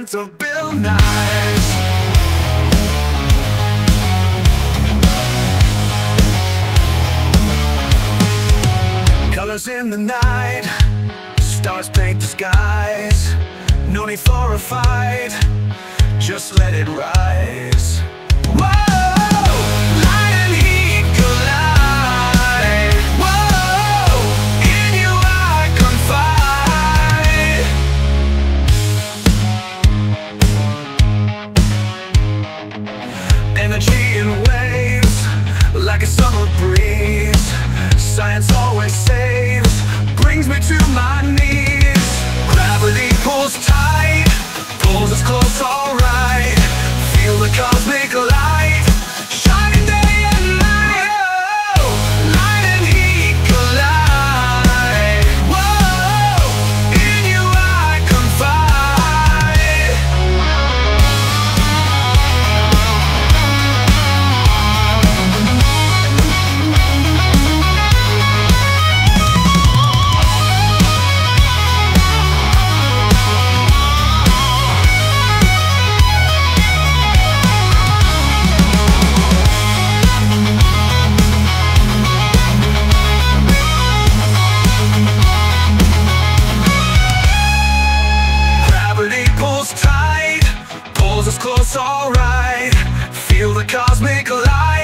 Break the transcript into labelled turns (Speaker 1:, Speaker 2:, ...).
Speaker 1: words of Bill Nye. Colors in the night, stars paint the skies. No need for a fight, just let it rise. Feel the cosmic light.